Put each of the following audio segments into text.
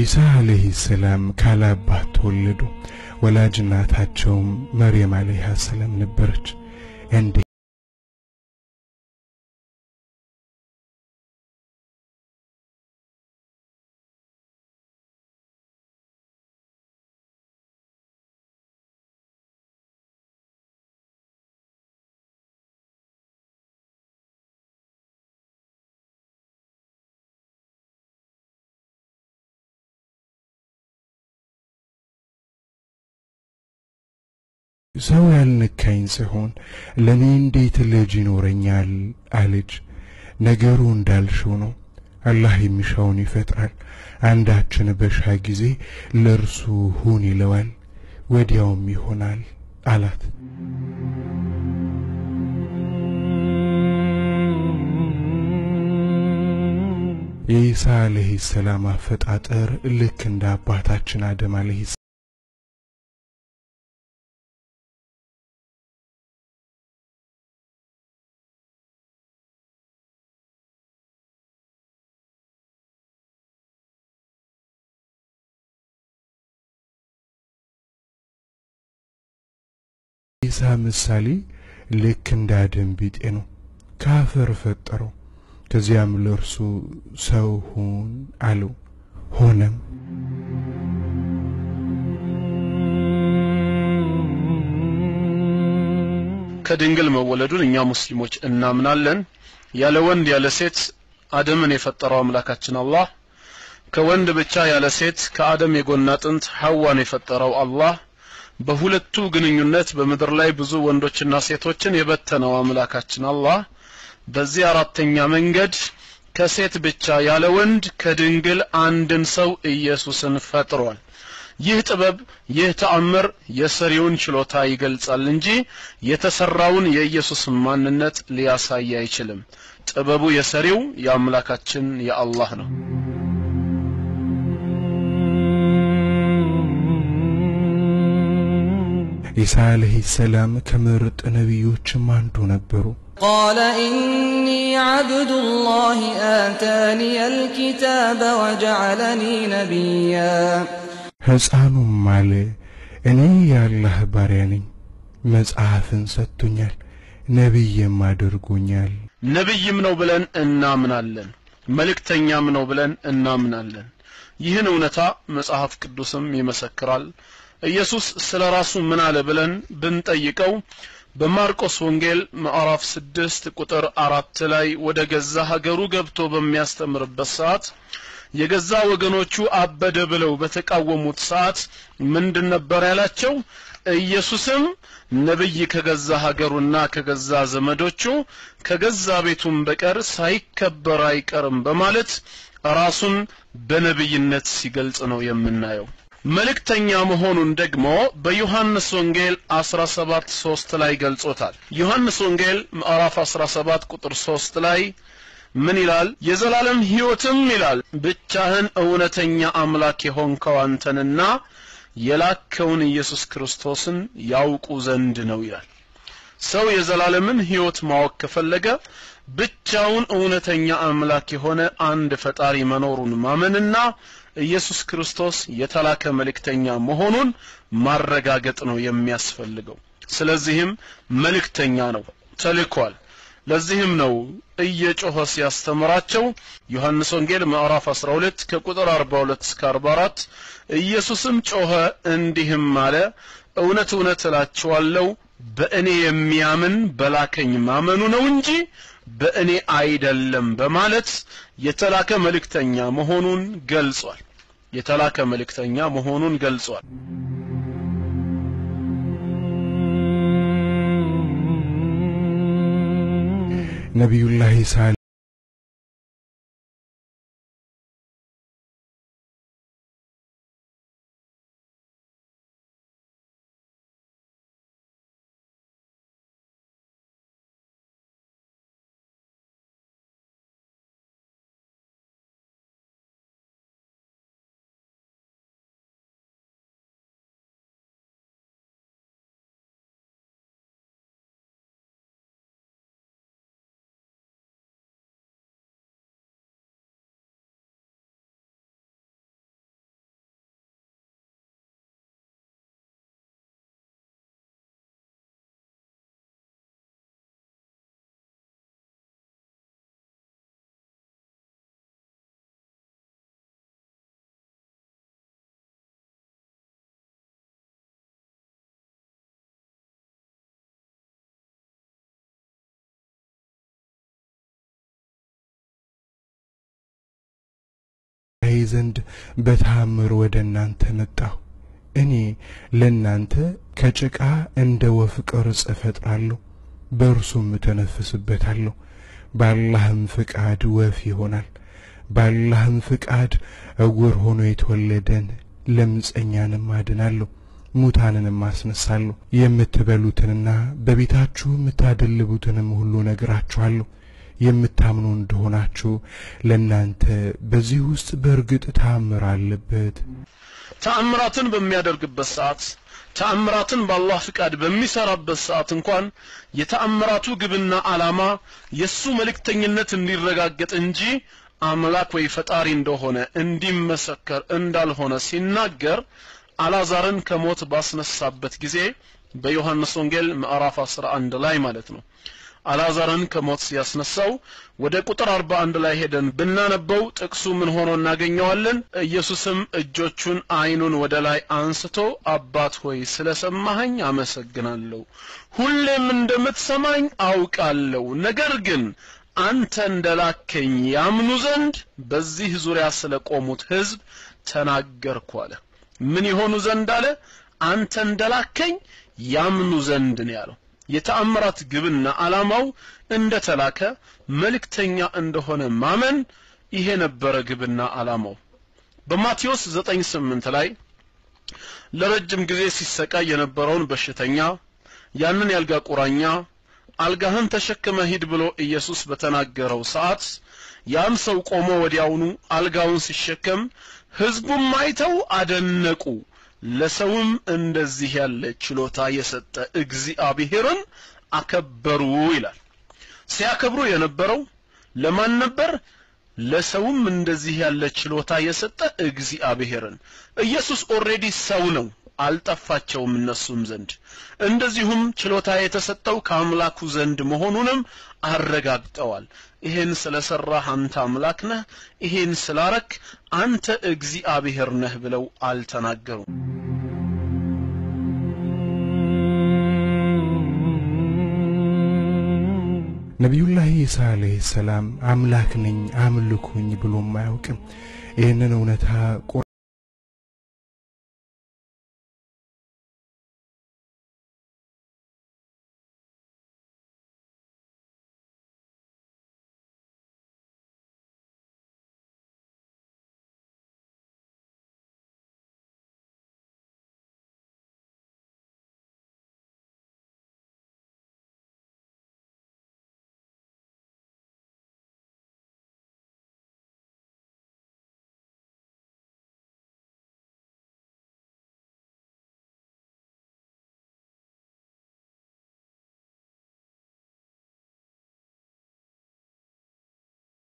ኢሳ አለይሂ ሰላም ካለ አባት ተወለዱ። ወላጅ እናታቸውም መርየም አለይሃ ሰላም ነበረች። ሰው ያልነካኝ ሲሆን ለእኔ እንዴት ልጅ ይኖረኛል አለች። ነገሩ እንዳልሽው ነው። አላህ የሚሻውን ይፈጥራል። አንዳችን በሻ ጊዜ ለእርሱ ሁን ይለዋል፣ ወዲያውም ይሆናል አላት። የኢሳ አለይሂ ሰላም አፈጣጠር ልክ እንደ አባታችን አደም አለይሂ ኢሳ ምሳሌ ልክ እንደ አደም ቢጤ ነው። ከአፈር ፈጠረው። ከዚያም ለእርሱ ሰው ሁን አለው፣ ሆነም። ከድንግል መወለዱን እኛ ሙስሊሞች እናምናለን። ያለ ወንድ ያለ ሴት አደምን የፈጠረው አምላካችን አላህ ከወንድ ብቻ ያለ ሴት ከአደም የጎን አጥንት ሐዋን የፈጠረው አላህ በሁለቱ ግንኙነት በምድር ላይ ብዙ ወንዶችና ሴቶችን የበተነው አምላካችን አላህ በዚህ አራተኛ መንገድ ከሴት ብቻ ያለ ወንድ ከድንግል አንድን ሰው ኢየሱስን ፈጥሯል። ይህ ጥበብ ይህ ተአምር የሰሪውን ችሎታ ይገልጻል እንጂ የተሰራውን የኢየሱስን ማንነት ሊያሳይ አይችልም። ጥበቡ የሰሪው የአምላካችን የአላህ ነው። ኢሳ አለይሂ ሰላም ከምርጥ ነቢዮችም አንዱ ነበሩ። قال إني عبد الله آتاني الكتاب وجعلني نبيا ሕፃኑም አለ እኔ የአላህ ባሪያ ነኝ፣ መጽሐፍን ሰጥቶኛል፣ ነቢይም አድርጎኛል። ነብይም ነው ብለን እናምናለን። መልእክተኛም ነው ብለን እናምናለን። ይህን እውነታ መጽሐፍ ቅዱስም ይመሰክራል። ኢየሱስ ስለ ራሱ ምን አለ ብለን ብንጠይቀው በማርቆስ ወንጌል ምዕራፍ ስድስት ቁጥር አራት ላይ ወደ ገዛ ሀገሩ ገብቶ በሚያስተምርበት ሰዓት የገዛ ወገኖቹ አበደ ብለው በተቃወሙት ሰዓት ምንድን ነበር ያላቸው? ኢየሱስም ነብይ ከገዛ ሀገሩና ከገዛ ዘመዶቹ ከገዛ ቤቱም በቀር ሳይከበር አይቀርም በማለት ራሱን በነብይነት ሲገልጽ ነው የምናየው። መልእክተኛ መሆኑን ደግሞ በዮሐንስ ወንጌል 17 3 ላይ ገልጾታል። ዮሐንስ ወንጌል ምዕራፍ 17 ቁጥር 3 ላይ ምን ይላል? የዘላለም ሕይወትም ይላል ብቻህን እውነተኛ አምላክ የሆንከው አንተንና የላከውን ኢየሱስ ክርስቶስን ያውቁ ዘንድ ነው ይላል። ሰው የዘላለምን ሕይወት ማወቅ ከፈለገ ብቻውን እውነተኛ አምላክ የሆነ አንድ ፈጣሪ መኖሩን ማመንና ኢየሱስ ክርስቶስ የተላከ መልእክተኛ መሆኑን ማረጋገጥ ነው የሚያስፈልገው። ስለዚህም መልእክተኛ ነው፣ ተልኳል። ለዚህም ነው እየጮኸ ሲያስተምራቸው ዮሐንስ ወንጌል ምዕራፍ 12 ከቁጥር 42 እስከ 44 ኢየሱስም ጮኸ እንዲህም አለ፣ እውነት እውነት እላችኋለሁ በእኔ የሚያምን በላከኝ ማመኑ ነው እንጂ በእኔ አይደለም በማለት የተላከ መልእክተኛ መሆኑን ገልጿል። የተላከ መልእክተኛ መሆኑን ገልጿል። ነቢዩላህ ኢሳ ከጌታዬ ዘንድ በታምር ወደ እናንተ መጣሁ። እኔ ለእናንተ ከጭቃ እንደ ወፍ ቅርጽ እፈጥራለሁ፣ በእርሱም እተነፍስበታለሁ። በአላህም ፍቃድ ወፍ ይሆናል። በአላህም ፍቃድ እውር ሆኖ የተወለደን ለምጸኛንም አድናለሁ፣ ሙታንንም አስነሳለሁ። የምትበሉትንና በቤታችሁ የምታደልቡትንም ሁሉ ነግራችኋለሁ። የምታምኑ እንደሆናችሁ ለእናንተ በዚህ ውስጥ በእርግጥ ተአምር አለበት። ተአምራትን በሚያደርግበት ሰዓት ተአምራትን በአላህ ፍቃድ በሚሰራበት ሰዓት እንኳን የተአምራቱ ግብና ዓላማ የእሱ መልእክተኝነት እንዲረጋገጥ እንጂ አምላክ ወይ ፈጣሪ እንደሆነ እንዲመሰከር እንዳልሆነ ሲናገር አላዛርን ከሞት ባስነሳበት ጊዜ በዮሐንስ ወንጌል ምዕራፍ 11 ላይ ማለት ነው። አላዛርን ከሞት ሲያስነሳው ወደ ቁጥር 41 ላይ ሄደን ብናነበው ጥቅሱ ምን ሆኖ እናገኘዋለን? ኢየሱስም እጆቹን አይኑን ወደ ላይ አንስቶ አባት ሆይ ስለሰማኸኝ አመሰግናለሁ፣ ሁሌም እንደምትሰማኝ አውቃለሁ። ነገር ግን አንተ እንደላከኝ ያምኑ ዘንድ በዚህ ዙሪያ ስለቆሙት ሕዝብ ተናገርኩ አለ። ምን ይሆኑ ዘንድ አለ? አንተ እንደላከኝ ያምኑ ዘንድ ነው ያለው። የተአምራት ግብና ዓላማው እንደተላከ መልእክተኛ እንደሆነ ማመን ይሄ ነበረ ግብና ዓላማው። በማቴዎስ 9:8 ላይ ለረጅም ጊዜ ሲሰቃይ የነበረውን በሽተኛ ያንን ያልጋ ቁራኛ አልጋህን ተሸክመ ሂድ ብሎ ኢየሱስ በተናገረው ሰዓት ያም ሰው ቆሞ ወዲያውኑ አልጋውን ሲሸከም ሕዝቡም አይተው አደነቁ። ለሰውም እንደዚህ ያለ ችሎታ የሰጠ እግዚአብሔርን አከበሩ ይላል። ሲያከብሩ የነበረው ለማን ነበር? ለሰውም እንደዚህ ያለ ችሎታ የሰጠ እግዚአብሔርን። ኢየሱስ already ሰው ነው፣ አልጠፋቸውም እነሱም ዘንድ። እንደዚሁም ችሎታ የተሰጠው ከአምላኩ ዘንድ መሆኑንም አረጋግጠዋል። ይሄን ስለሰራህ አንተ አምላክ ነህ፣ ይሄን ስላረክ አንተ እግዚአብሔር ነህ ብለው አልተናገሩም። ነቢዩላህ ኢሳ አለይሂ ሰላም አምላክ ነኝ አምልኩኝ ብሎም አያውቅም። ይህንን እውነታ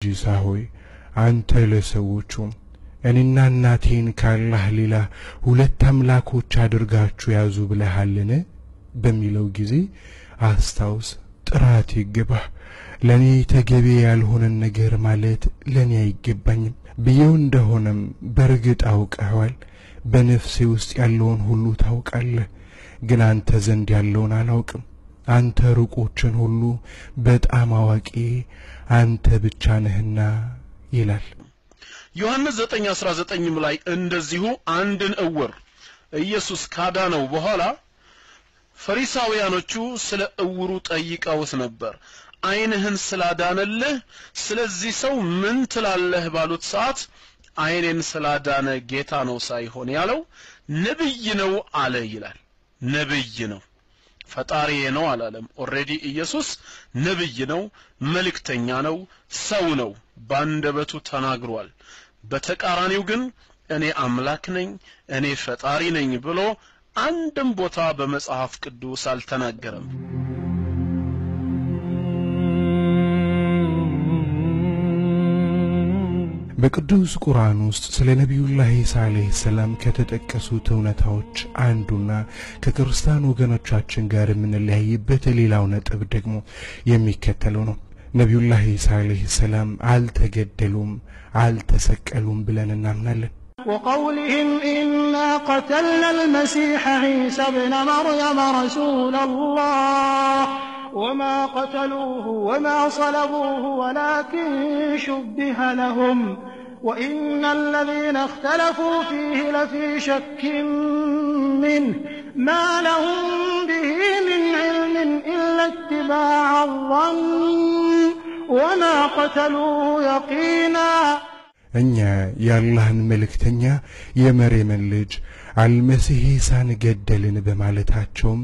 ጂሳ ሆይ አንተ ለሰዎቹም እኔና እናቴን ካላህ ሌላ ሁለት አምላኮች አድርጋችሁ ያዙ ብለሃልን? በሚለው ጊዜ አስታውስ፣ ጥራት ይገባህ። ለእኔ ተገቢ ያልሆነን ነገር ማለት ለእኔ አይገባኝም ብዬው እንደሆነም በእርግጥ አውቀኸዋል። በነፍሴ ውስጥ ያለውን ሁሉ ታውቃለህ፣ ግን አንተ ዘንድ ያለውን አላውቅም። አንተ ሩቆችን ሁሉ በጣም አዋቂ አንተ ብቻ ነህና ይላል። ዮሐንስ 9:19ም ላይ እንደዚሁ አንድን እውር ኢየሱስ ካዳነው በኋላ ፈሪሳውያኖቹ ስለ እውሩ ጠይቀውት ነበር። ዓይንህን ስላዳነልህ ስለዚህ ሰው ምን ትላለህ ባሉት ሰዓት ዓይኔን ስላዳነ ጌታ ነው ሳይሆን ያለው ነብይ ነው አለ ይላል። ነብይ ነው ፈጣሪ ነው አላለም። already ኢየሱስ ነብይ ነው፣ መልእክተኛ ነው፣ ሰው ነው፣ ባንደበቱ ተናግሯል። በተቃራኒው ግን እኔ አምላክ ነኝ፣ እኔ ፈጣሪ ነኝ ብሎ አንድም ቦታ በመጽሐፍ ቅዱስ አልተናገረም። በቅዱስ ቁርአን ውስጥ ስለ ነቢዩላህ ሳሌህ ሰላም ከተጠቀሱት እውነታዎች አንዱና ከክርስቲያን ወገኖቻችን ጋር የምንለያይበት ሌላው ነጥብ ደግሞ የሚከተለው ነው። ነቢዩላህ ሳሌህ ሰላም አልተገደሉም፣ አልተሰቀሉም ብለን እናምናለን። ወቀውልህም ኢና ቀተልና አልመሲሐ ዒሳ ብነ መርየም ረሱለላህ وما قتلوه وما صلبوه ولكن شبه لهم وإن الذين اختلفوا فيه لفي شك منه ما لهم به من علم إلا اتباع الظن وما قتلوه يقينا እኛ የአላህን መልእክተኛ የመርየምን ልጅ አልመሲህ ኢሳን ገደልን በማለታቸውም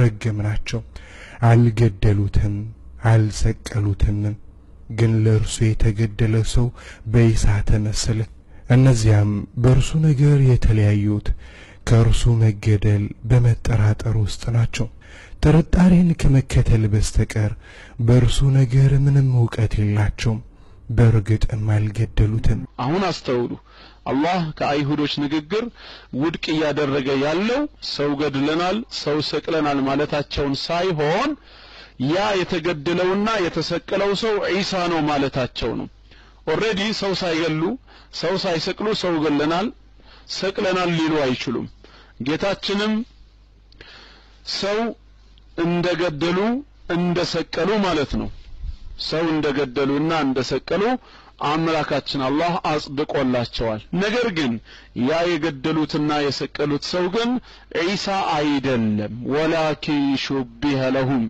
ረገምናቸው። አልገደሉትም፣ አልሰቀሉትም። ግን ለእርሱ የተገደለ ሰው በኢሳ ተመሰለ። እነዚያም በእርሱ ነገር የተለያዩት ከእርሱ መገደል በመጠራጠር ውስጥ ናቸው። ጥርጣሬን ከመከተል በስተቀር በእርሱ ነገር ምንም እውቀት የላቸውም። በእርግጥም አልገደሉትም። አሁን አስተውሉ። አላህ ከአይሁዶች ንግግር ውድቅ እያደረገ ያለው ሰው ገድለናል፣ ሰው ሰቅለናል ማለታቸውን ሳይሆን ያ የተገደለውና የተሰቀለው ሰው ዒሳ ነው ማለታቸው ነው። already ሰው ሳይገሉ ሰው ሳይሰቅሉ ሰው ገለናል፣ ሰቅለናል ሊሉ አይችሉም። ጌታችንም ሰው እንደገደሉ እንደሰቀሉ ማለት ነው። ሰው እንደገደሉና እንደሰቀሉ አምላካችን አላህ አጽድቆላቸዋል። ነገር ግን ያ የገደሉትና የሰቀሉት ሰው ግን ዒሳ አይደለም፣ ወላኪን ሹቢሀ ለሁም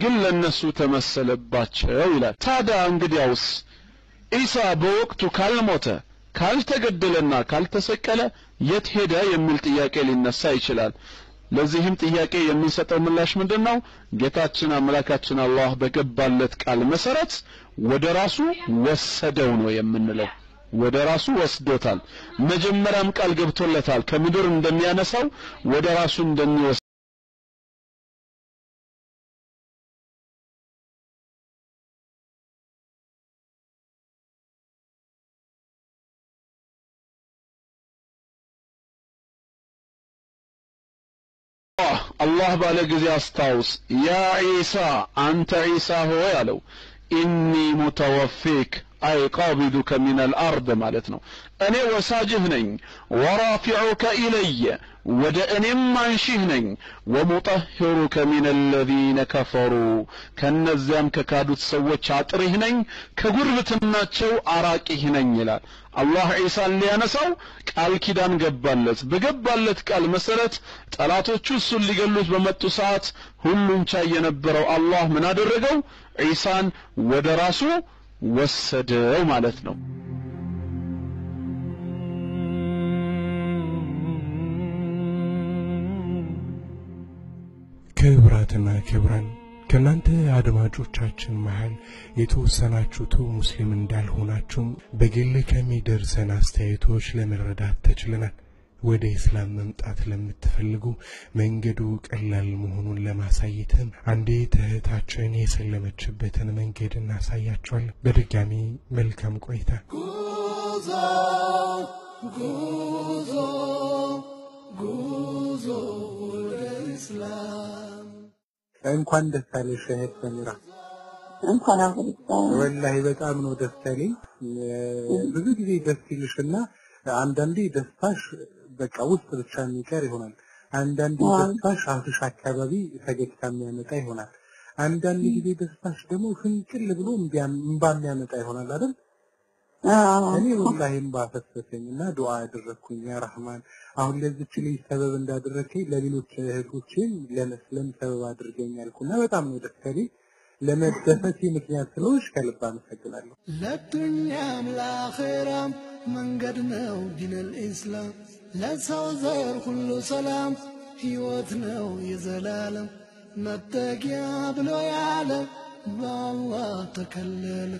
ግን ለነሱ ተመሰለባቸው ይላል። ታዲያ እንግዲያውስ ዒሳ በወቅቱ ካልሞተ ካልተገደለና ካልተሰቀለ የት ሄደ የሚል ጥያቄ ሊነሳ ይችላል። ለዚህም ጥያቄ የምንሰጠው ምላሽ ምንድን ነው? ጌታችን አምላካችን አላህ በገባለት ቃል መሰረት ወደ ራሱ ወሰደው ነው የምንለው። ወደ ራሱ ወስዶታል። መጀመሪያም ቃል ገብቶለታል ከምድር እንደሚያነሳው ወደ ራሱ እንደሚወስ አላህ ባለ ጊዜ አስታውስ፣ ያ ዒሳ አንተ ዒሳ ሆይ አለው። إني متوفيك أي قابضك من الأرض ማለት ነው። እኔ ወሳጅህ ነኝ፣ ورافعك إلي ወደ እኔም አንሺህ ነኝ፣ ومطهرك من الذين كفروا ከነዚያም ከካዱት ሰዎች አጥሪህ ነኝ፣ ከጉርብትናቸው አራቂህ ነኝ ይላል። አላህ ዒሳን ሊያነሳው ቃል ኪዳን ገባለት። በገባለት ቃል መሰረት ጠላቶቹ እሱን ሊገሉት በመጡ ሰዓት ሁሉን ቻይ የነበረው አላህ ምን አደረገው? ዒሳን ወደ ራሱ ወሰደው ማለት ነው። ክብራትና ክብራን ከእናንተ አድማጮቻችን መሃል የተወሰናችሁት ሙስሊም እንዳልሆናችሁም በግል ከሚደርሰን አስተያየቶች ለመረዳት ተችለናል። ወደ እስላም መምጣት ለምትፈልጉ መንገዱ ቀላል መሆኑን ለማሳየትም አንዲት እህታችን የሰለመችበትን መንገድ እናሳያቸዋለን። በድጋሚ መልካም ቆይታ። ጉዞ ጉዞ ጉዞ ወደ እስላም እንኳን ደስ አለሽ እህት ሰሚራ። እንኳን አብሮ ወላሂ በጣም ነው ደስ ያለኝ። ብዙ ጊዜ ደስ ይልሽና አንዳንዴ ደስታሽ በቃ ውስጥ ብቻ የሚቀር ይሆናል። አንዳንዴ ደስታሽ አፍሽ አካባቢ ፈገግታ የሚያመጣ ይሆናል። አንዳንድ ጊዜ ደስታሽ ደግሞ ፍንቅል ብሎ እምባ የሚያመጣ ይሆናል አይደል? እኔ ወላሂ እምባ ፈሰሰኝ እና ዱዓ አደረግኩኝ። ያ ረህማን አሁን ለዚች ልጅ ሰበብ እንዳደረከኝ ለሌሎች እህቶቼም ለመስለም ሰበብ አድርገኝ አልኩና በጣም ነው ደስ ያለኝ። ለመደሰቴ ምክንያት ስለሆንሽ ከልብ አመሰግናለሁ። ለዱንያም ለአኼራም መንገድ ነው دين الإسلام ለሰው ዘር ሁሉ ሰላም ሕይወት ነው የዘላለም መጠጊያ ብሎ ያለ በአላህ ተከለለ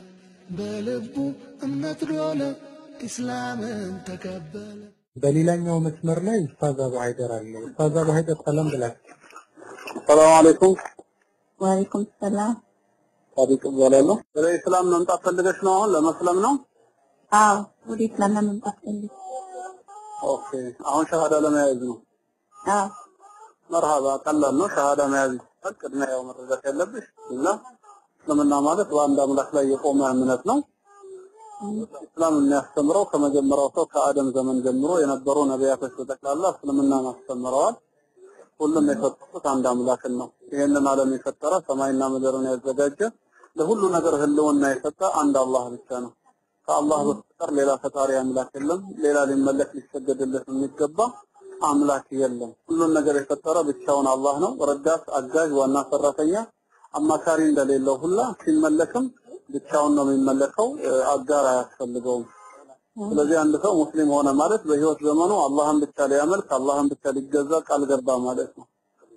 በልቡ እምነት ዶለ ኢስላምን ተቀበለ። በሌላኛው መስመር ላይ ኡስታዝ አቡ ሀይደር አለ። ኡስታዝ አቡ ሀይደር ሰላም ብላችሁ። ሰላም አለይኩም ወአለይኩም ሰላም። ሳዲቅ እባላለሁ። ወደ ኢስላም መምጣት ፈልገሽ ነው? አሁን ለመስለም ነው? አዎ ወደ ኢስላም ለመምጣት ፈልጌ። Okay። አሁን ሸሃዳ ለመያዝ ነው? አዎ መርሃባ፣ ቀላል ነው። ሸሃዳ መያዝ ይችላል። ቅድሚያ ያው መረዳት ያለብሽ እና እስልምና ማለት በአንድ አምላክ ላይ የቆመ እምነት ነው። እስላም የሚያስተምረው ከመጀመሪያው ሰው ከአደም ዘመን ጀምሮ የነበሩ ነቢያቶች በጠቅላላ እስልምናን አስተምረዋል። ሁሉም የፈጠሩት አንድ አምላክን ነው። ይህንን ዓለም የፈጠረ ሰማይና ምድርን ያዘጋጀ ለሁሉ ነገር ህልውና የሰጠ አንድ አላህ ብቻ ነው። ከአላህ በስተቀር ሌላ ፈጣሪ አምላክ የለም። ሌላ ሊመለክ ሊሰገድለት የሚገባ አምላክ የለም። ሁሉን ነገር የፈጠረ ብቻውን አላህ ነው። ረዳት፣ አጋዥ፣ ዋና ሰራተኛ፣ አማካሪ እንደሌለው ሁላ ሲመለክም ብቻውን ነው የሚመለከው፣ አጋር አያስፈልገውም። ስለዚህ አንድ ሰው ሙስሊም ሆነ ማለት በህይወት ዘመኑ አላህን ብቻ ሊያመልክ አላህን ብቻ ሊገዛ ቃል ገባ ማለት ነው።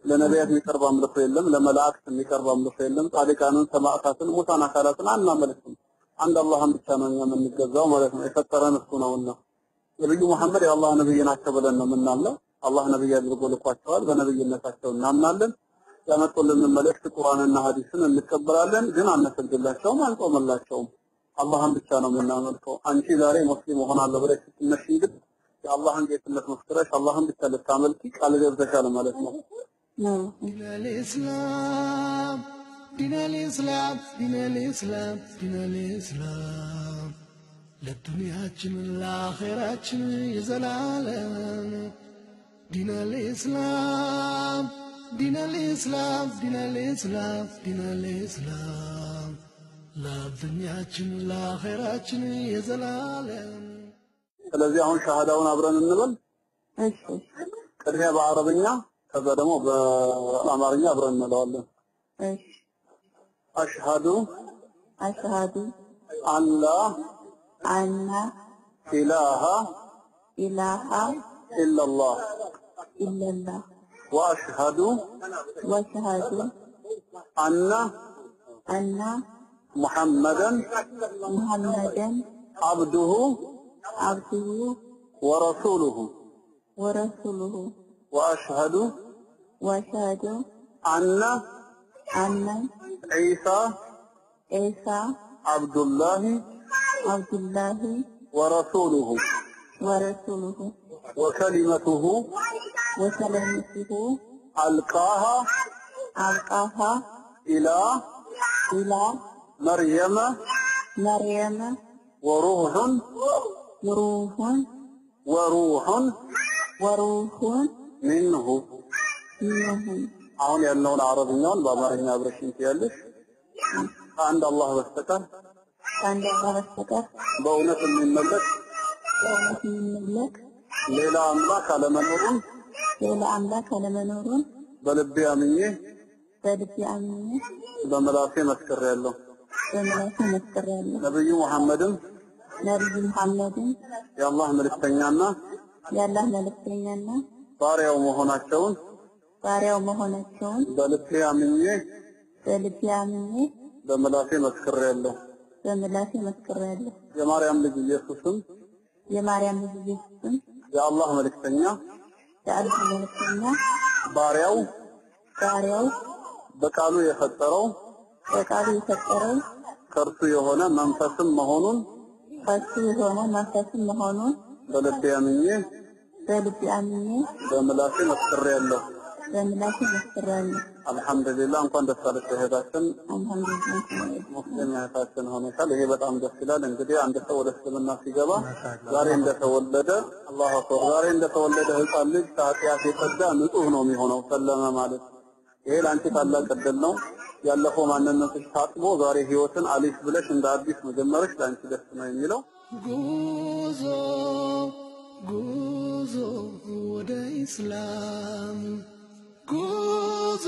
ለነቢያት የሚቀርብ አምልኮ የለም፣ ለመላእክት የሚቀርብ አምልኮ የለም። ጻድቃንን፣ ሰማዕታትን፣ ሙታን አካላትን አናመልክም። አንድ አላህን ብቻ ነው የምንገዛው ማለት ነው። የፈጠረን እሱ ነውና ነብዩ መሐመድ የአላህ ነብይ ናቸው ብለን ነው የምናምነው። አላህ ነብይ አድርጎ ልኳቸዋል። በነብይነታቸው እናምናለን። ያመጡልን መልእክት ቁርአንና ሐዲስን እንቀበላለን። ግን አነሰግድላቸውም፣ አንጾምላቸውም። አላህን ብቻ ነው የምናመልከው። አንቺ ዛሬ ሙስሊም እሆናለሁ ብለሽ ስትነሺ ግን የአላህን ጌትነት መስክረሽ አላህን ብቻ ልታመልኪ ቃል ገብተሻል ማለት ነው። دين الإسلام دين الإسلام دين الإسلام دين الإسلام ለዱንያችን ለአኼራችን የዘላለም ዲን አልኢስላም ዲን አልኢስላም ዲን አልኢስላም ዲን አልኢስላም ለዱንያችን ለአኼራችን የዘላለም ስለዚህ አሁን ሻሃዳውን አብረን እንበል። እሺ ቅድሚያ በአረብኛ ከዛ ደግሞ በአማርኛ አብረን እንለዋለን። እሺ አሽሃዱ አሽሃዱ አላ አና ኢላሃ ኢላሃ ኢላላህ وأشهد وأشهد أن أن محمدا محمدا عبده عبده ورسوله. ورسوله. وأشهد وأشهد أن أن عيسى عيسى عبد الله عبد الله ورسوله. ورسوله. وكلمته ወከሊመቱሁ ወሰለምቱሁ አልቃሃ አልቃሃ ኢላ ኢላ መርየመ መርየመ ወሩሑን ወሩሑን ወሩሑን ወሩሑን ሚንሁ። ሚንሁ። አሁን ያለውን አረብኛውን በአማርኛ አብረሽኝ ትያለሽ። ከአንድ አላህ በስተቀር? ከአንድ አላህ በስተቀር? በእውነት የሚመለክ? በእውነት የሚመለክ? ሌላ አምላክ አለመኖሩን ሌላ አምላክ አለመኖሩን በልቤ አምኜ በልቤ አምኜ በመላሴ መስክሬያለሁ። በምላሴ መስክሬያለሁ። ነብዩ መሐመድም ነቢዩ መሐመድን የአላህ መልእክተኛና የአላህ መልእክተኛና ባሪያው መሆናቸውን ባሪያው መሆናቸውን በልቤ አምኜ በልቤ አምኜ በመላሴ መስክሬያለሁ። በምላሴ መስክሬያለሁ። የማርያም ልጅ ኢየሱስም የማርያም ልጅ ኢየሱስም የአላህ መልእክተኛ የአላህ መልእክተኛ ባሪያው ባሪያው በቃሉ የፈጠረው በቃሉ የፈጠረው ከእርሱ የሆነ መንፈስም መሆኑን ከሱ የሆነ መንፈስም መሆኑን በልቤ አምኜ በልቤ አምኜ በምላሴ መስክሬያለሁ። በምላሴ መስክሬያለሁ። አልሐምዱሊላህ እንኳን ደስ አለሽ እህታችን፣ ሙስሊም እህታችን ሆነሻል። ይሄ በጣም ደስ ይላል። እንግዲህ አንድ ሰው ወደ እስልምና ሲገባ ዛሬ እንደተወለደ አላሁ አክበር፣ ዛሬ እንደተወለደ ህፃን ልጅ ከኃጢአት የጸዳ ንጹህ ነው የሚሆነው ሰለመ ማለት። ይሄ ለአንቺ ታላቅ ዕድል ነው። ያለፈው ማንነትሽ ታጥቦ ዛሬ ህይወትን አሊፍ ብለሽ እንደ አዲስ መጀመርሽ ለአንቺ ደስ ነው የሚለው። ጉዞ ጉዞ ወደ ኢስላም ጉዞ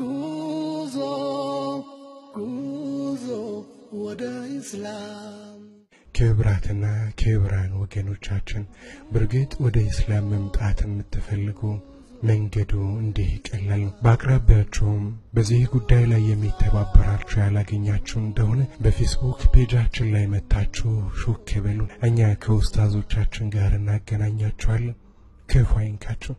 ጉዞ ጉዞ ወደ ኢስላም ክብራትና ክብራን ወገኖቻችን በእርግጥ ወደ ኢስላም መምጣት የምትፈልጉ መንገዱ እንዲህ ቀላል ነው። በአቅራቢያችሁም በዚህ ጉዳይ ላይ የሚተባበራችሁ ያላገኛችሁ እንደሆነ በፌስቡክ ፔጃችን ላይ መታችሁ ሹክ በሉ። እኛ ከኡስታዞቻችን ጋር እናገናኛችኋለን። ክፉ አይንካችሁ።